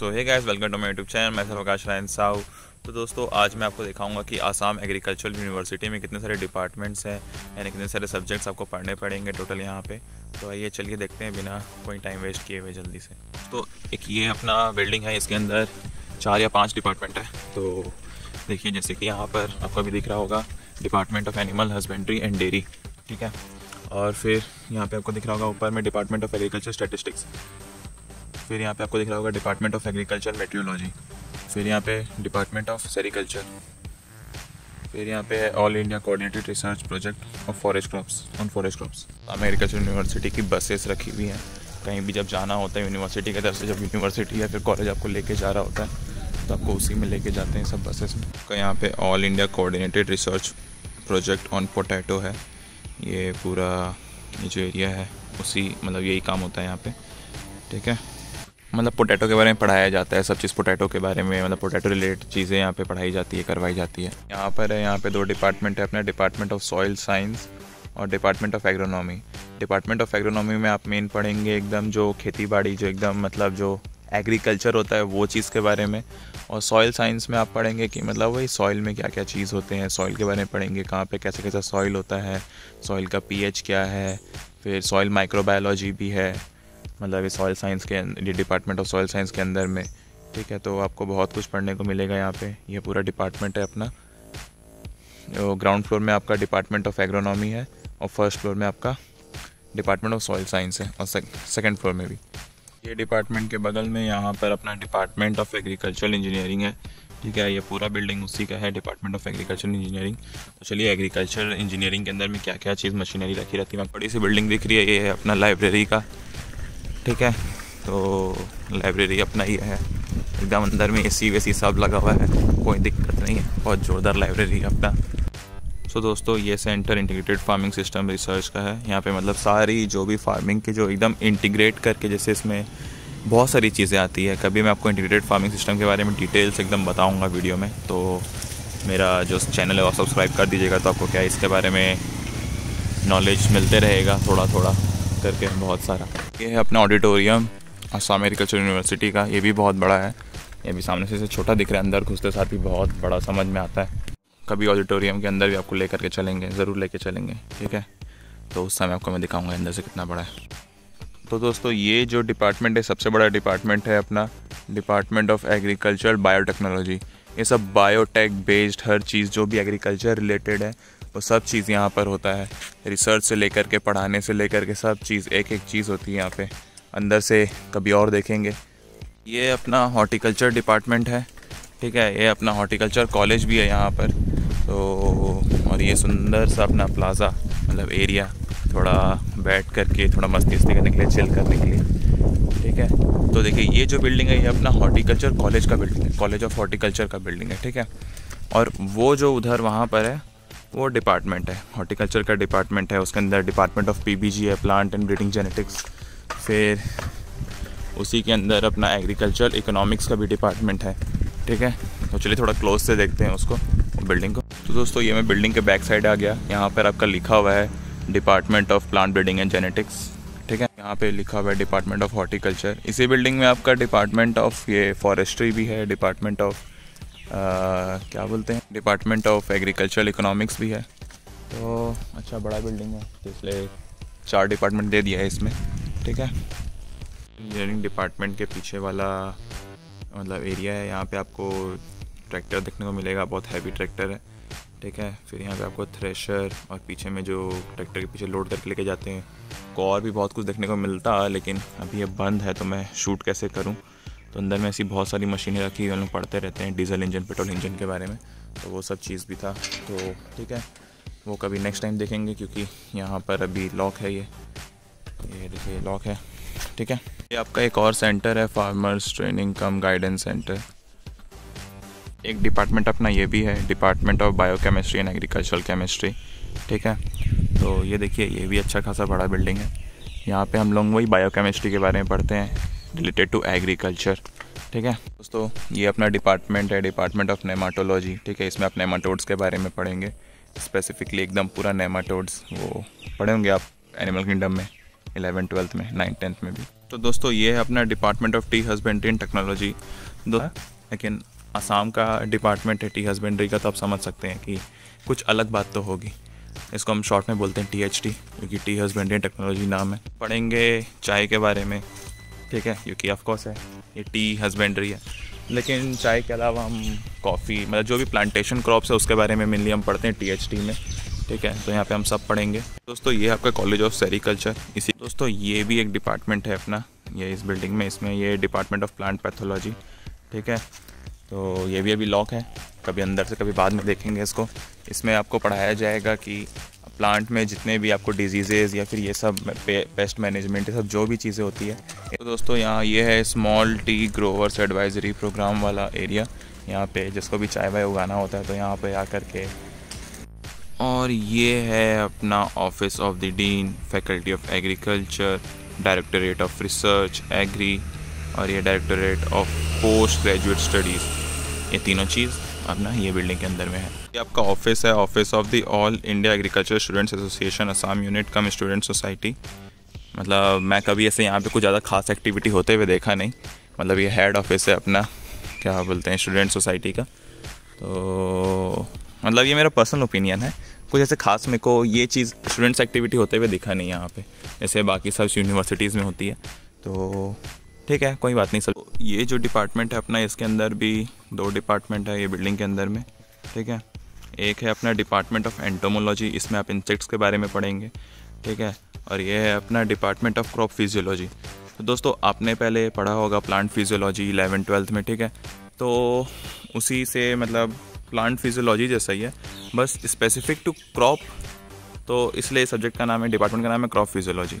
So hey guys welcome to my YouTube channel मैं Prakash Ryan Sahu तो दोस्तों, आज मैं आपको दिखाऊँगा कि आसाम एग्रीकल्चरल यूनिवर्सिटी में कितने सारे डिपार्टमेंट्स हैं, यानी कितने सारे सब्जेक्ट्स आपको पढ़ने पड़ेंगे टोटल यहाँ पे। तो आइए चलिए देखते हैं बिना कोई टाइम वेस्ट किए हुए जल्दी से। तो एक ये अपना बिल्डिंग है, इसके अंदर चार या पाँच डिपार्टमेंट है। तो देखिए, जैसे कि यहाँ पर आपको भी दिख रहा होगा department of animal husbandry and dairy ठीक है? और फिर यहाँ पे आपको दिख रहा होगा, ऊपर में डिपार्टमेंट ऑफ़ एग्रीकल्चर स्टेटिस्टिक्स फिर यहाँ पे आपको दिख रहा होगा डिपार्टमेंट ऑफ़ एग्रीकल्चर मेट्रोलॉजी फिर यहाँ पे डिपार्टमेंट ऑफ़ सेरिकल्चर फिर यहाँ पे all India coordinated research project of forest crops on forest crops agriculture university की बसेस रखी हुई हैं। कहीं भी जब जाना होता है यूनिवर्सिटी की तरफ़ से, जब यूनिवर्सिटी या फिर कॉलेज आपको लेके जा रहा होता है तो आपको उसी में लेके जाते हैं सब बसेस में तो यहाँ पे all India coordinated research project on potato है। ये पूरा, ये जो एरिया है, उसी मतलब यही काम होता है यहाँ पे। ठीक है? मतलब पोटैटो के बारे में पढ़ाया जाता है, सब चीज़ पोटैटो के बारे में मतलब पोटैटो रिलेटेड चीज़ें यहाँ पे पढ़ाई जाती है, करवाई जाती है। यहाँ पर है, यहाँ पे दो डिपार्टमेंट है अपना डिपार्टमेंट ऑफ़ सॉइल साइंस और department of agronomy department of agronomy में आप मेन पढ़ेंगे एकदम जो खेती बाड़ी, जो एकदम मतलब जो एग्रीकल्चर होता है, वो चीज़ के बारे में। और सॉइल साइंस में आप पढ़ेंगे कि मतलब वही सॉइल में क्या क्या चीज़ होते हैं सॉइल के बारे में पढ़ेंगे, कहाँ पे कैसा कैसा सॉइल होता है सॉइल का पीएच क्या है, फिर सॉइल माइक्रोबायोलॉजी भी है। मतलब सॉइल साइंस के डिपार्टमेंट ऑफ़ सॉयल साइंस के अंदर में, ठीक है? तो आपको बहुत कुछ पढ़ने को मिलेगा यहाँ पे। ये पूरा डिपार्टमेंट है अपना। ग्राउंड फ्लोर में आपका डिपार्टमेंट ऑफ़ एग्रोनॉमी है और फ़र्स्ट फ्लोर में आपका डिपार्टमेंट ऑफ़ सॉइल साइंस है और सेकेंड फ्लोर में भी। ये डिपार्टमेंट के बगल में यहाँ पर अपना डिपार्टमेंट ऑफ़ एग्रीकल्चरल इंजीनियरिंग है। ठीक है? ये पूरा बिल्डिंग उसी का है डिपार्टमेंट ऑफ़ एग्रीकल्चर इंजीनियरिंग तो चलिए एग्रीकल्चर इंजीनियरिंग के अंदर में क्या क्या चीज़ मशीनरी रखी रहती है? बड़ी सी बिल्डिंग दिख रही है, ये है अपना लाइब्रेरी का। ठीक है? तो लाइब्रेरी अपना ही है। एकदम अंदर में ए सी वेसी सब लगा हुआ है। कोई दिक्कत नहीं है। बहुत ज़ोरदार लाइब्रेरी है अपना। सो so, दोस्तों ये centre integrated farming system research का है। यहाँ पे मतलब सारी जो भी फ़ार्मिंग की जो एकदम इंटीग्रेट करके जैसे इसमें बहुत सारी चीज़ें आती है। कभी मैं आपको इंटीग्रेटेड फ़ार्मिंग सिस्टम के बारे में डिटेल्स एकदम बताऊँगा वीडियो में। तो मेरा जो चैनल है वो सब्सक्राइब कर दीजिएगा तो आपको क्या इसके बारे में नॉलेज मिलते रहेगा थोड़ा थोड़ा करके हैं बहुत सारा। ये है अपना ऑडिटोरियम आसाम एग्रीकल्चर यूनिवर्सिटी का। ये भी बहुत बड़ा है। ये भी सामने से इसे छोटा दिख रहा है, अंदर घुसते साथ ही बहुत बड़ा समझ में आता है। कभी ऑडिटोरियम के अंदर भी आपको ले करके चलेंगे, ज़रूर लेके चलेंगे, ठीक है? तो उस समय आपको मैं दिखाऊँगा अंदर से कितना बड़ा है। तो दोस्तों, ये जो डिपार्टमेंट है, सबसे बड़ा डिपार्टमेंट है अपना डिपार्टमेंट ऑफ़ एग्रीकल्चर बायोटेक्नोलॉजी ये सब बायोटेक बेस्ड हर चीज़ जो भी एग्रीकल्चर रिलेटेड है वो सब चीज़ यहाँ पर होता है। रिसर्च से लेकर के, पढ़ाने से लेकर के सब चीज़ एक एक चीज़ होती है यहाँ पे। अंदर से कभी और देखेंगे। ये अपना हॉर्टिकल्चर डिपार्टमेंट है, ठीक है? ये अपना हॉर्टिकल्चर कॉलेज भी है यहाँ पर। तो और ये सुंदर सा अपना प्लाज़ा मतलब एरिया थोड़ा बैठ करके, थोड़ा मस्ती वस्ती करने के लिए चिल करने के लिए, ठीक है? तो देखिए, ये जो बिल्डिंग है, ये अपना हॉर्टिकल्चर कॉलेज का बिल्डिंग है कॉलेज ऑफ़ हॉर्टिकल्चर का बिल्डिंग है, ठीक है? और वो जो उधर वहाँ पर है वो डिपार्टमेंट है हॉर्टिकल्चर का डिपार्टमेंट है, उसके अंदर डिपार्टमेंट ऑफ़ पीबीजी है प्लांट एंड ब्रीडिंग जेनेटिक्स फिर उसी के अंदर अपना एग्रीकल्चर इकोनॉमिक्स का भी डिपार्टमेंट है, ठीक है? तो चलिए थोड़ा क्लोज से देखते हैं उसको बिल्डिंग को। तो दोस्तों, ये मैं बिल्डिंग के बैक साइड आ गया। यहाँ पर आपका लिखा हुआ है department of plant breeding and genetics ठीक है? यहाँ पे लिखा हुआ है डिपार्टमेंट ऑफ़ हॉर्टिकल्चर इसी बिल्डिंग में आपका डिपार्टमेंट ऑफ़ ये फॉरेस्ट्री भी है डिपार्टमेंट ऑफ़ क्या बोलते हैं? डिपार्टमेंट ऑफ़ एग्रीकल्चरल इकोनॉमिक्स भी है। तो अच्छा बड़ा बिल्डिंग है तो इसलिए चार डिपार्टमेंट दे दिया है इसमें, ठीक है? इंजीनियरिंग डिपार्टमेंट के पीछे वाला मतलब एरिया है, यहाँ पे आपको ट्रैक्टर देखने को मिलेगा, बहुत हैवी ट्रैक्टर है, ठीक है? फिर यहाँ पे आपको थ्रेशर और पीछे में जो ट्रैक्टर के पीछे लोड करके लेके जाते हैं को और भी बहुत कुछ देखने को मिलता, लेकिन अभी ये बंद है तो मैं शूट कैसे करूँ? तो अंदर में ऐसी बहुत सारी मशीनें रखी हुई हम लोग पढ़ते रहते हैं, डीजल इंजन, पेट्रोल इंजन के बारे में। तो वो सब चीज़ भी था। तो ठीक है, वो कभी नेक्स्ट टाइम देखेंगे, क्योंकि यहाँ पर अभी लॉक है ये। ये देखिए लॉक है। ठीक है, ये आपका एक और सेंटर है, farmers training cum guidance centre. एक डिपार्टमेंट अपना ये भी है, department of biochemistry and agricultural chemistry. ठीक है तो ये देखिए, ये भी अच्छा खासा बड़ा बिल्डिंग है। यहाँ पे हम लोग वही बायोकेमिस्ट्री के बारे में पढ़ते हैं। रिलेटेड टू एग्रीकल्चर ठीक है? दोस्तों ये अपना डिपार्टमेंट है डिपार्टमेंट ऑफ़ नेमाटोलॉजी ठीक है? इसमें आप नेमाटोड्स के बारे में पढ़ेंगे। स्पेसिफिकली एकदम पूरा नेमाटोड्स वो पढ़े होंगे आप एनिमल किंगडम में इलेवन ट्वेल्थ में नाइन टेंथ में भी। तो दोस्तों ये है अपना department of tea husbandry and technology दो लेकिन आसाम का डिपार्टमेंट है टी हस्बेंड्री का तो आप समझ सकते हैं कि कुछ अलग बात तो होगी। इसको हम शॉर्ट में बोलते हैं टी एच टी क्योंकि टी हस्बेंड्री एंड टेक्नोलॉजी नाम है। पढ़ेंगे चाय के बारे में। ठीक है क्योंकि ऑफकोर्स है, ये टी हस्बेंड्री है। लेकिन चाय के अलावा हम कॉफ़ी मतलब जो भी प्लांटेशन क्रॉप्स है, उसके बारे में मेनली हम पढ़ते हैं टी में, ठीक है? तो यहाँ पे हम सब पढ़ेंगे। दोस्तों, ये आपका कॉलेज ऑफ़ सेरिकल्चर इसी दोस्तों, ये भी एक डिपार्टमेंट है अपना, ये इस बिल्डिंग में, इसमें ये डिपार्टमेंट ऑफ़ प्लांट पैथोलॉजी ठीक है? तो ये भी अभी लॉक है, कभी अंदर से, कभी बाद में देखेंगे इसको। इसमें आपको पढ़ाया जाएगा कि प्लांट में जितने भी आपको डिजीज़ेज़ या फिर ये सब पेस्ट मैनेजमेंट ये सब जो भी चीज़ें होती है। तो दोस्तों, यहाँ ये है small tea growers advisory programme वाला एरिया यहाँ पे, जिसको भी चाय वाय उगाना होता है तो यहाँ पे आकर के। और ये है अपना office of the dean faculty of agriculture directorate of research agri और ये directorate of post graduate studies ये तीनों चीज़ अपना ये बिल्डिंग के अंदर में है। ये आपका ऑफ़िस है office of the all India agriculture students association Assam unit cum student society मतलब मैं कभी ऐसे यहाँ पे कुछ ज़्यादा खास एक्टिविटी होते हुए देखा नहीं। मतलब ये हेड ऑफ़िस है अपना, क्या बोलते हैं स्टूडेंट सोसाइटी का। तो मतलब ये मेरा पर्सनल ओपिनियन है। कुछ ऐसे खास मेरे को ये चीज़ स्टूडेंट्स एक्टिविटी होते हुए दिखा नहीं यहाँ पे। जैसे बाकी सब यूनिवर्सिटीज़ में होती है। तो ठीक है, कोई बात नहीं सर। ये जो डिपार्टमेंट है अपना, इसके अंदर भी दो डिपार्टमेंट है, ये बिल्डिंग के अंदर में। ठीक है? एक है अपना डिपार्टमेंट ऑफ़ एंटोमोलॉजी इसमें आप इंसेक्ट्स के बारे में पढ़ेंगे, ठीक है? और ये है अपना डिपार्टमेंट ऑफ़ क्रॉप फिजियोलॉजी तो दोस्तों, आपने पहले पढ़ा होगा प्लांट फिजियोलॉजी इलेवन ट्वेल्थ में, ठीक है? तो उसी से मतलब प्लांट फिजियोलॉजी जैसा ही है, बस स्पेसिफिक टू क्रॉप तो इसलिए सब्जेक्ट का नाम है डिपार्टमेंट का नाम है क्रॉप फिजियोलॉजी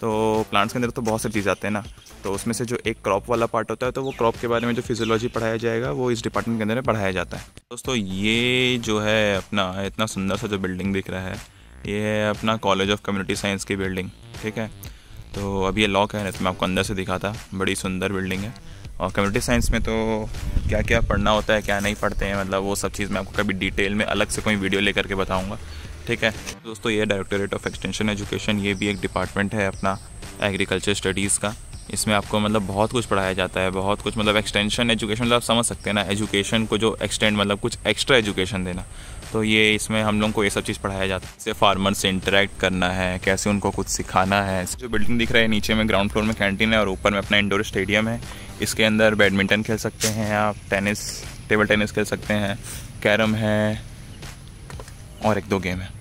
तो प्लांट्स के अंदर तो बहुत से चीज़ आते हैं ना तो उसमें से जो एक क्रॉप वाला पार्ट होता है तो वो क्रॉप के बारे में जो फिजियोलॉजी पढ़ाया जाएगा, वो इस डिपार्टमेंट के अंदर में पढ़ाया जाता है। दोस्तों, ये जो है अपना, इतना सुंदर सा जो बिल्डिंग दिख रहा है, ये है अपना कॉलेज ऑफ़ कम्युनिटी साइंस की बिल्डिंग ठीक है? तो अभी ये लॉक है मैं आपको अंदर से दिखाता, बड़ी सुंदर बिल्डिंग है। और कम्युनिटी साइंस में तो क्या क्या पढ़ना होता है, क्या नहीं पढ़ते हैं मतलब वो सब चीज़ मैं आपको कभी डिटेल में अलग से कोई वीडियो लेकर के बताऊँगा, ठीक है? दोस्तों, ये डायरेक्टोरेट ऑफ़ एक्सटेंशन एजुकेशन ये भी एक डिपार्टमेंट है अपना एग्रीकल्चर स्टडीज़ का। इसमें आपको मतलब बहुत कुछ पढ़ाया जाता है, बहुत कुछ मतलब एक्सटेंशन एजुकेशन मतलब आप समझ सकते हैं ना एजुकेशन को जो एक्सटेंड मतलब कुछ एक्स्ट्रा एजुकेशन देना। तो ये इसमें हम लोग को ये सब चीज़ पढ़ाया जाता है। जैसे फार्मर से इंटरेक्ट करना है, कैसे उनको कुछ सिखाना है। जो बिल्डिंग दिख रहा है, नीचे में ग्राउंड फ्लोर में कैंटीन है और ऊपर में अपना इंडोर स्टेडियम है। इसके अंदर बैडमिंटन खेल सकते हैं आप टेनिस टेबल टेनिस खेल सकते हैं, कैरम है और एक दो गेम है।